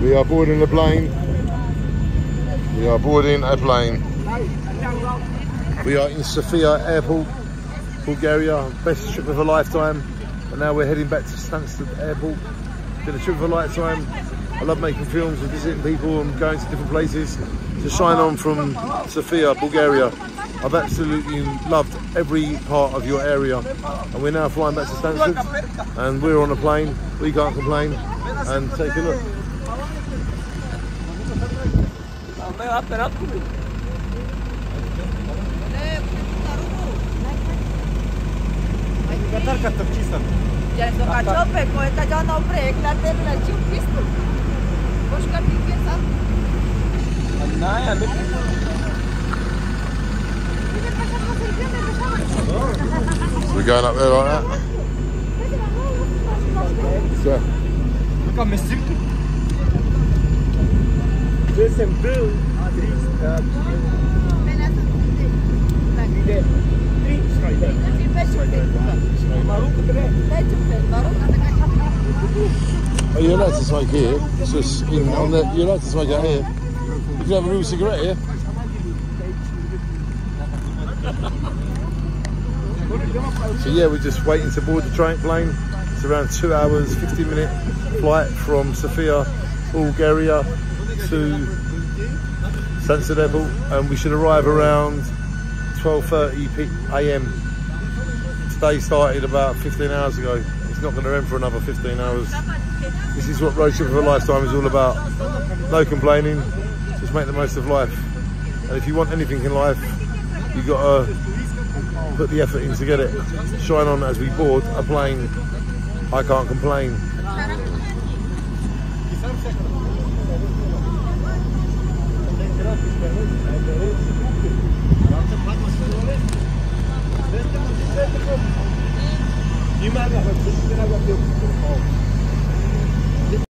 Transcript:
We are boarding a plane. We are boarding a plane. We are in Sofia Airport, Bulgaria. Best trip of a lifetime. And now we're heading back to Stansted Airport. Been a trip of a lifetime. I love making films and visiting people and going to different places. To shine on from Sofia, Bulgaria. I've absolutely loved every part of your area. And we're now flying back to Stansted. And we're on a plane. We can't complain. And take a look. We're going up there like that. So, oh, you're allowed to smoke here. It's just in on the. You're allowed to smoke out here. You can have a real cigarette here. So yeah, we're just waiting to board the train plane. It's around two hours, 15 minute flight from Sofia, Bulgaria to Stansted Airport, and we should arrive around 12:30 a.m. Today started about 15 hours ago. It's not going to end for another 15 hours. This is what road trip of a lifetime is all about. No complaining, just make the most of life. And if you want anything in life, you got to put the effort in to get it. Shine on as we board a plane. I can't complain.